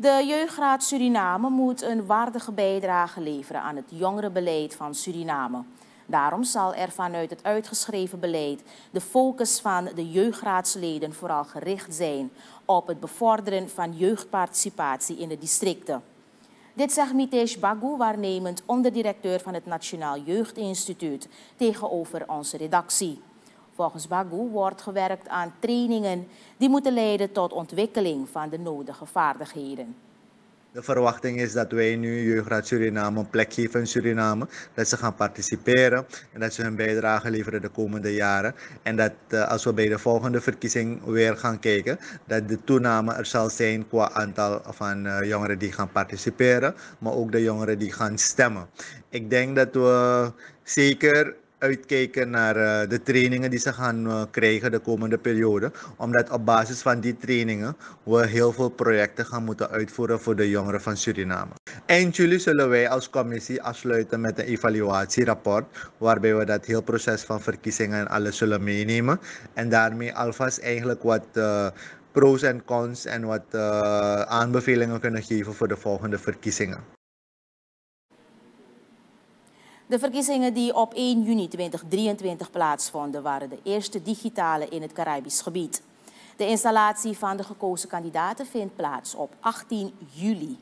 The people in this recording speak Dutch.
De Jeugdraad Suriname moet een waardige bijdrage leveren aan het jongerenbeleid van Suriname. Daarom zal er vanuit het uitgeschreven beleid de focus van de jeugdraadsleden vooral gericht zijn op het bevorderen van jeugdparticipatie in de districten. Dit zegt Mitesh Bagu, waarnemend onderdirecteur van het Nationaal Jeugdinstituut, tegenover onze redactie. Volgens Bagu wordt gewerkt aan trainingen die moeten leiden tot ontwikkeling van de nodige vaardigheden. De verwachting is dat wij nu Jeugdraad Suriname een plek geven in Suriname. Dat ze gaan participeren en dat ze hun bijdrage leveren de komende jaren. En dat uh, als we bij de volgende verkiezing weer gaan kijken, dat de toename er zal zijn qua aantal van uh, jongeren die gaan participeren, maar ook de jongeren die gaan stemmen. Ik denk dat we zeker uitkijken naar uh, de trainingen die ze gaan uh, krijgen de komende periode. Omdat op basis van die trainingen we heel veel projecten gaan moeten uitvoeren voor de jongeren van Suriname. Eind juli zullen wij als commissie afsluiten met een evaluatierapport. Waarbij we dat heel proces van verkiezingen en alles zullen meenemen. En daarmee alvast eigenlijk wat uh, pros en cons en wat aanbevelingen kunnen geven voor de volgende verkiezingen. De verkiezingen die op 1 juni 2023 plaatsvonden waren de eerste digitale in het Caribisch gebied. De installatie van de gekozen kandidaten vindt plaats op 18 juli